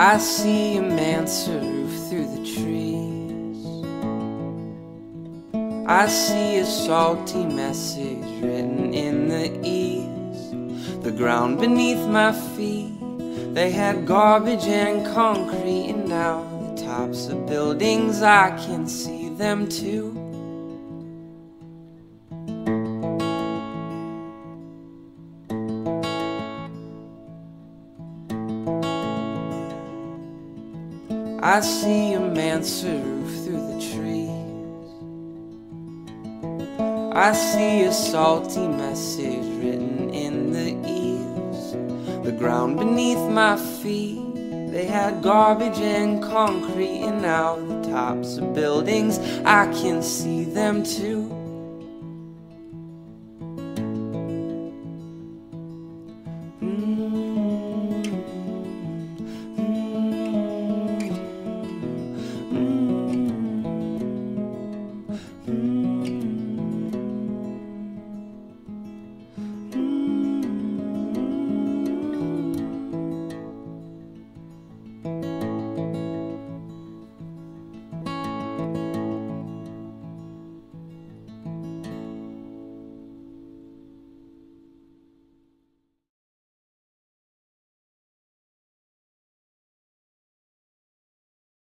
I see a mansard roof through the trees. I see a salty message written in the east. The ground beneath my feet, they had garbage and concrete, and now the tops of buildings, I can see them too. I see a mansard roof through the trees. I see a salty message written in the eaves. The ground beneath my feet, they had garbage and concrete, and now the tops of buildings, I can see them too.